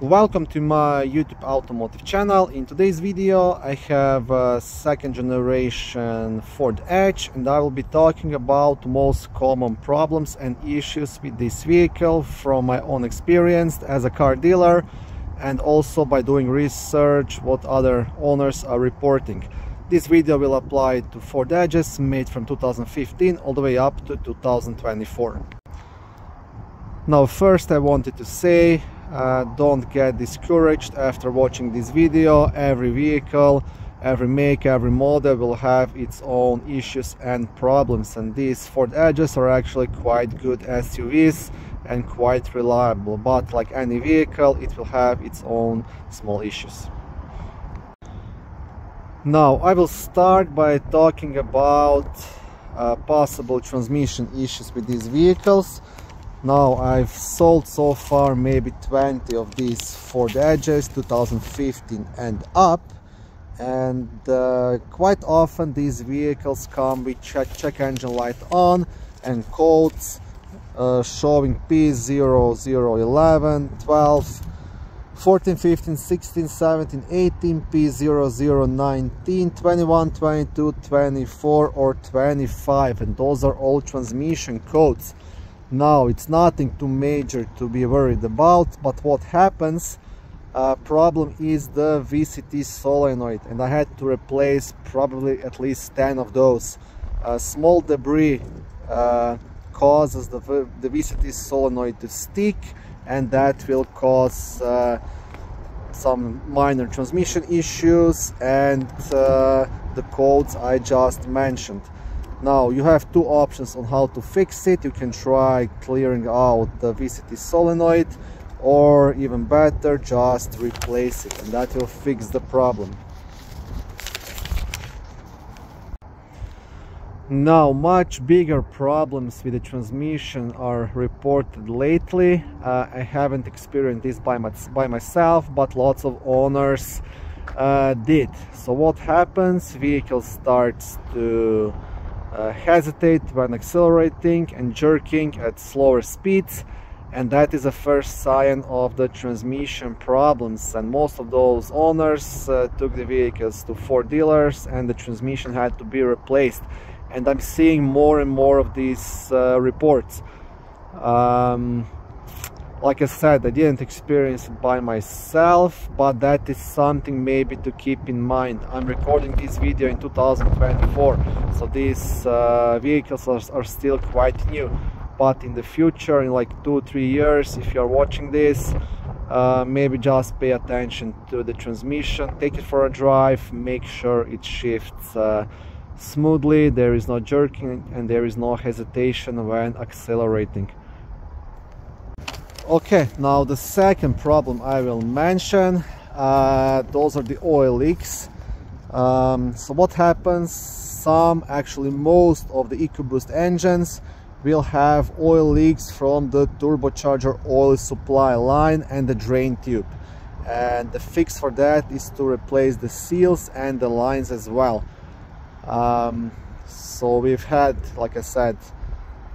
Welcome to my YouTube automotive channel. In today's video I have a second generation Ford Edge and I will be talking about most common problems and issues with this vehicle from my own experience as a car dealer and also by doing research what other owners are reporting. This video will apply to Ford Edges made from 2015 all the way up to 2024. Now first I wanted to say uh, don't get discouraged after watching this video. Every vehicle every make every model will have its own issues and problems and these Ford Edges are actually quite good SUVs and quite reliable but like any vehicle it will have its own small issues. Now I will start by talking about uh, possible transmission issues with these vehicles now I've sold so far maybe 20 of these Ford Edges 2015 and up. And uh, quite often these vehicles come with check, check engine light on and codes uh, showing P00, 11, 12, 14, 15, 16, 17, 18, P00, 19, 21, 22, 24 or 25 and those are all transmission codes now it's nothing too major to be worried about but what happens uh, problem is the VCT solenoid and I had to replace probably at least 10 of those. Uh, small debris uh, causes the, the VCT solenoid to stick and that will cause uh, some minor transmission issues and uh, the codes I just mentioned now you have two options on how to fix it. You can try clearing out the VCT solenoid or even better just replace it and that will fix the problem. Now much bigger problems with the transmission are reported lately. Uh, I haven't experienced this by, my, by myself but lots of owners uh, did. So what happens? Vehicle starts to uh, hesitate when accelerating and jerking at slower speeds and that is a first sign of the transmission problems. And most of those owners uh, took the vehicles to Ford dealers and the transmission had to be replaced. And I'm seeing more and more of these uh, reports. Um, like I said I didn't experience it by myself but that is something maybe to keep in mind. I'm recording this video in 2024 so these uh, vehicles are, are, still quite new. But in the future in like two three years if you're watching this uh, maybe just pay attention to the transmission take it for a drive make sure it shifts uh, smoothly there is no jerking and there is no hesitation when accelerating okay now the second problem I will mention uh, those are the oil leaks. Um, so what happens? Some actually most of the EcoBoost engines will have oil leaks from the turbocharger oil supply line and the drain tube. And the fix for that is to replace the seals and the lines as well. Um, so we've had like I said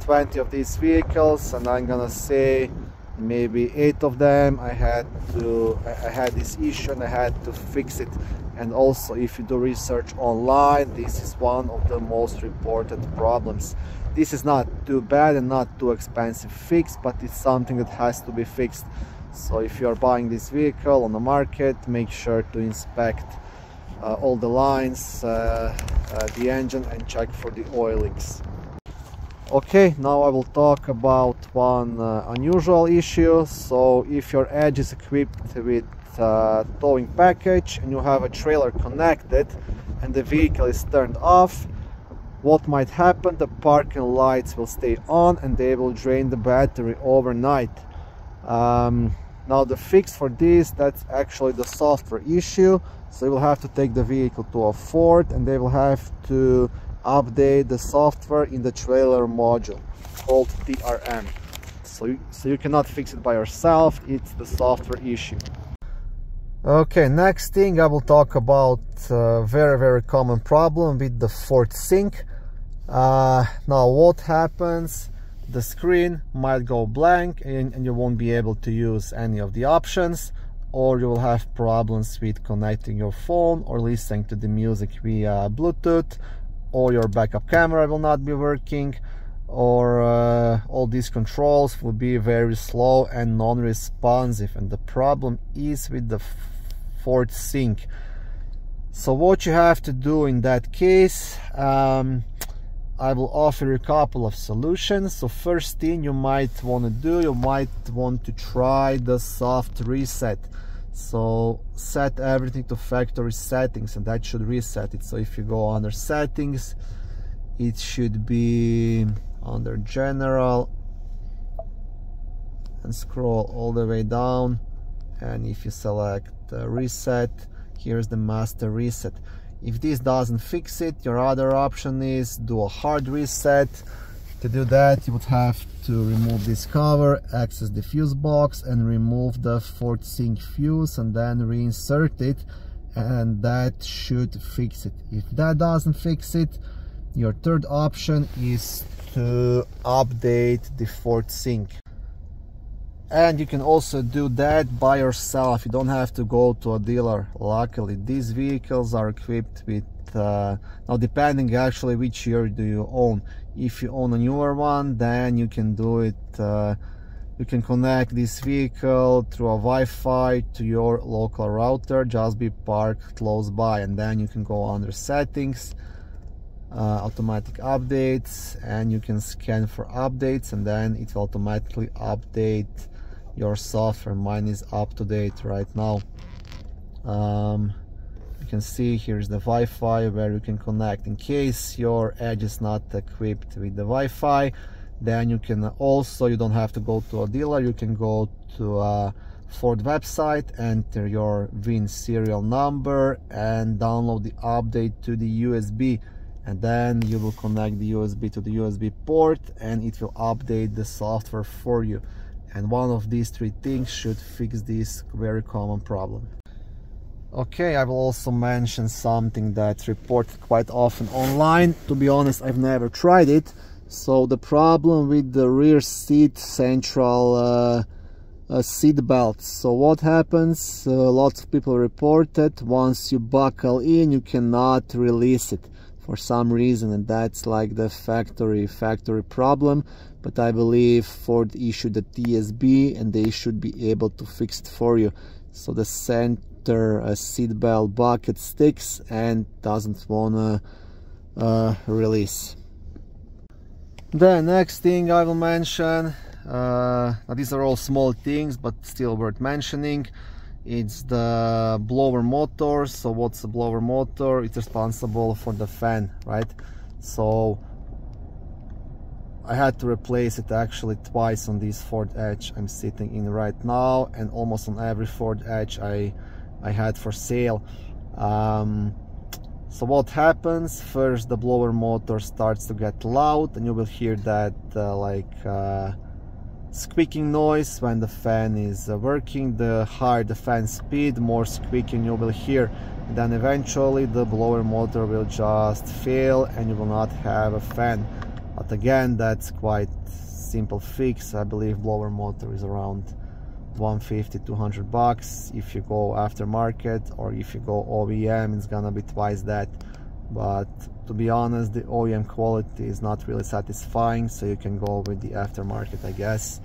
20 of these vehicles and I'm gonna say maybe eight of them. I had to I had this issue and I had to fix it. And also if you do research online this is one of the most reported problems. This is not too bad and not too expensive fix but it's something that has to be fixed. So if you are buying this vehicle on the market make sure to inspect uh, all the lines uh, uh, the engine and check for the oil leaks okay now I will talk about one uh, unusual issue. So if your edge is equipped with uh, towing package and you have a trailer connected and the vehicle is turned off what might happen? The parking lights will stay on and they will drain the battery overnight. Um, now the fix for this that's actually the software issue. So you will have to take the vehicle to a Ford and they will have to update the software in the trailer module called TRM. So you, so you cannot fix it by yourself, it's the software issue. Okay, next thing I will talk about a very very common problem with the Ford Sync. Uh, now what happens, the screen might go blank and, and you won't be able to use any of the options or you will have problems with connecting your phone or listening to the music via Bluetooth or your backup camera will not be working or uh, all these controls will be very slow and non-responsive. And the problem is with the Ford Sync. So what you have to do in that case um, I will offer a couple of solutions. So first thing you might want to do you might want to try the soft reset so set everything to factory settings and that should reset it. So if you go under settings it should be under general. And scroll all the way down. And if you select uh, reset here's the master reset. If this doesn't fix it your other option is do a hard reset to do that you would have to remove this cover access the fuse box and remove the Ford Sync fuse and then reinsert it and that should fix it. If that doesn't fix it your third option is to update the Ford Sync and you can also do that by yourself. You don't have to go to a dealer. Luckily these vehicles are equipped with uh, now depending actually which year do you own. If you own a newer one then you can do it uh, you can connect this vehicle through a Wi-Fi to your local router. Just be parked close by and then you can go under settings uh, automatic updates and you can scan for updates and then it will automatically update your software mine is up to date right now. Um, you can see here's the Wi-Fi where you can connect in case your edge is not equipped with the Wi-Fi. Then you can also you don't have to go to a dealer. You can go to a Ford website enter your VIN serial number and download the update to the USB and then you will connect the USB to the USB port and it will update the software for you and one of these three things should fix this very common problem. Okay I will also mention something that's reported quite often online. To be honest I've never tried it. So the problem with the rear seat central uh, uh, seat belt. So what happens? Uh, lots of people report that once you buckle in you cannot release it for some reason. And that's like the factory factory problem but I believe Ford issued a TSB and they should be able to fix it for you. So the center uh, seat belt bucket sticks and doesn't wanna uh, release. The next thing I will mention uh, these are all small things but still worth mentioning. It's the blower motor. So what's the blower motor? It's responsible for the fan right? So I had to replace it actually twice on this Ford Edge I'm sitting in right now and almost on every Ford Edge I I had for sale. Um, so what happens? First the blower motor starts to get loud and you will hear that uh, like uh, squeaking noise when the fan is uh, working. The higher the fan speed more squeaking you will hear. Then eventually the blower motor will just fail and you will not have a fan but again that's quite simple fix. I believe blower motor is around 150 200 bucks. If you go aftermarket or if you go OEM it's gonna be twice that. But to be honest the OEM quality is not really satisfying so you can go with the aftermarket I guess.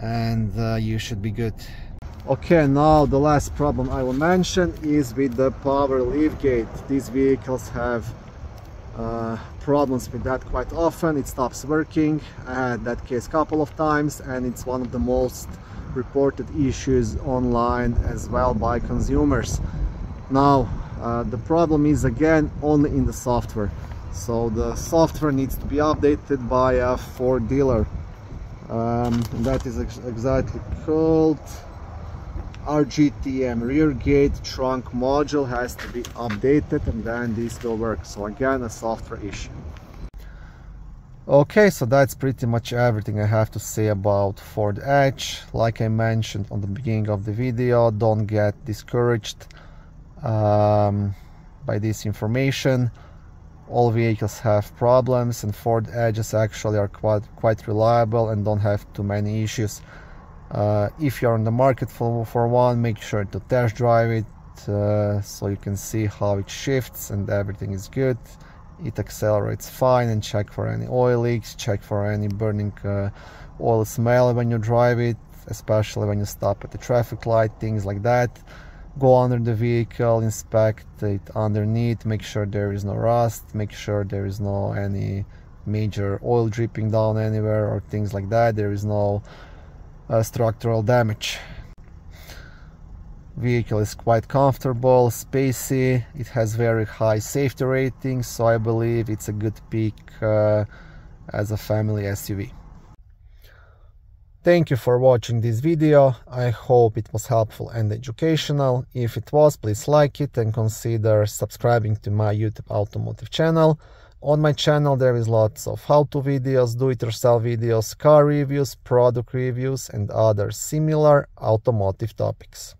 And uh, you should be good. Okay now the last problem I will mention is with the power lift gate. These vehicles have uh, problems with that quite often. It stops working I had that case a couple of times and it's one of the most reported issues online as well by consumers. Now uh, the problem is again only in the software. So the software needs to be updated by a Ford dealer. Um, that is ex exactly called RGTM rear gate trunk module has to be updated and then this will work so again a software issue okay so that's pretty much everything I have to say about Ford Edge like I mentioned on the beginning of the video don't get discouraged um, by this information. All vehicles have problems and Ford Edges actually are quite, quite reliable and don't have too many issues. Uh, if you're on the market for, for one make sure to test drive it uh, so you can see how it shifts and everything is good. It accelerates fine and check for any oil leaks check for any burning uh, oil smell when you drive it especially when you stop at the traffic light things like that. Go under the vehicle inspect it underneath make sure there is no rust make sure there is no any major oil dripping down anywhere or things like that. There is no uh, structural damage. Vehicle is quite comfortable spacey it has very high safety ratings so i believe it's a good pick uh, as a family suv thank you for watching this video. I hope it was helpful and educational. If it was please like it and consider subscribing to my youtube automotive channel on my channel there is lots of how-to videos, do-it-yourself videos, car reviews, product reviews and other similar automotive topics.